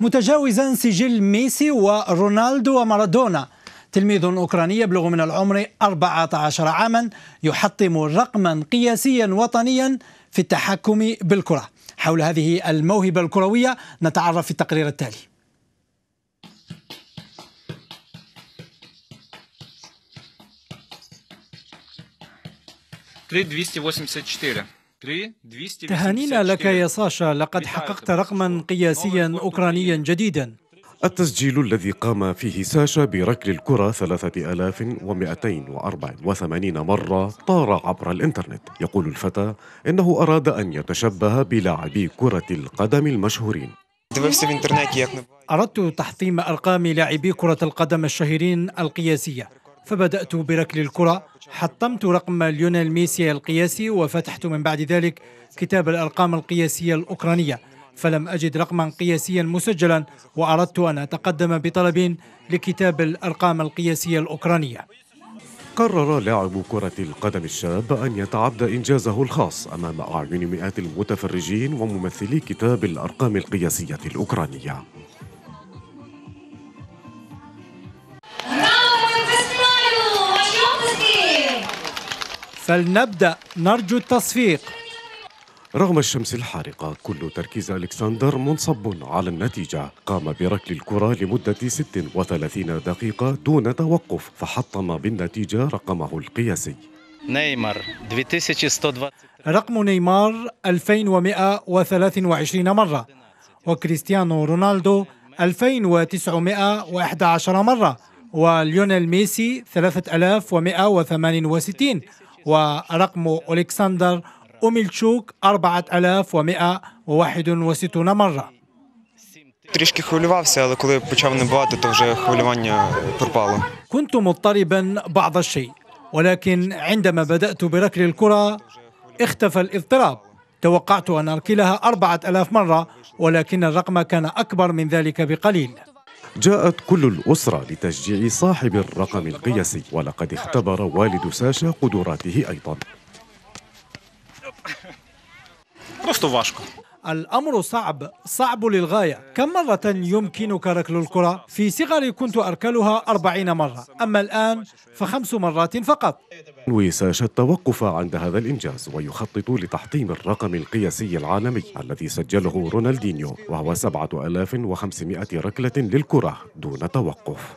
متجاوزا سجل ميسي ورونالدو ومارادونا. تلميذ أوكراني يبلغ من العمر 14 عاما يحطم رقما قياسيا وطنيا في التحكم بالكرة. حول هذه الموهبة الكروية نتعرف في التقرير التالي. تهانينا لك يا ساشا لقد حققت رقما قياسيا أوكرانيا جديدا. التسجيل الذي قام فيه ساشا بركل الكرة 3284 مرة طار عبر الإنترنت. يقول الفتى إنه أراد أن يتشبه بلاعبي كرة القدم المشهورين. أردت تحطيم أرقام لاعبي كرة القدم الشهيرين القياسية. فبدأت بركل الكرة. حطمت رقم ليونيل ميسي القياسي وفتحت من بعد ذلك كتاب الأرقام القياسية الأوكرانية. فلم أجد رقما قياسيا مسجلا وأردت أن أتقدم بطلب لكتاب الأرقام القياسية الأوكرانية. قرر لاعب كرة القدم الشاب أن يتعدى إنجازه الخاص أمام أعين مئات المتفرجين وممثلي كتاب الأرقام القياسية الأوكرانية. فلنبدأ. نرجو التصفيق. رغم الشمس الحارقة كل تركيز ألكسندر منصب على النتيجة. قام بركل الكرة لمدة 36 دقيقة دون توقف فحطم بالنتيجة رقمه القياسي. نيمار 2120 رقم نيمار 2123 مرة. وكريستيانو رونالدو 2911 مرة. وليونيل ميسي 3168 ورقم ألكسندر أوميلتشوك 4161 مرة Трішки хвилювався, але коли почав набивати, то вже хвилювання пропало. كنت مضطربا بعض الشيء ولكن عندما بدأت بركل الكرة اختفى الاضطراب توقعت أن أركلها أربعة ألاف مرة ولكن الرقم كان أكبر من ذلك بقليل جاءت كل الأسرة لتشجيع صاحب الرقم القياسي ولقد اختبر والد ساشا قدراته أيضا. Просто важко. الأمر صعب صعب للغاية كم مرة يمكنك ركل الكرة؟ في صغري كنت أركلها أربعين مرة أما الآن فخمس مرات فقط ينوي ساشا التوقف عند هذا الإنجاز ويخطط لتحطيم الرقم القياسي العالمي الذي سجله رونالدينيو وهو 7500 ركلة للكرة دون توقف